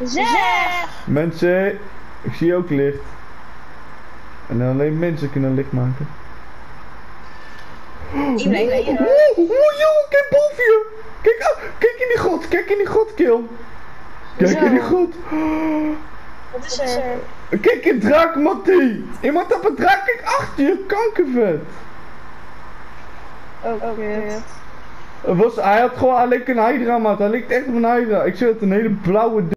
Zes. Mensen, ik zie ook licht. En alleen mensen kunnen licht maken. Ik ben bij Oeh, joh, kijk boven je. Kijk, ah, kijk in die god, kijk in die god, kill. Kijk in die god. Wat is er? Kijk in draak, Mattie. Iemand op een draak, kijk achter je, kankervet. Oh, oh oké. Was, hij had gewoon alleen een hydra, maat. Hij lijkt echt op een hydra. Ik zie het, een hele blauwe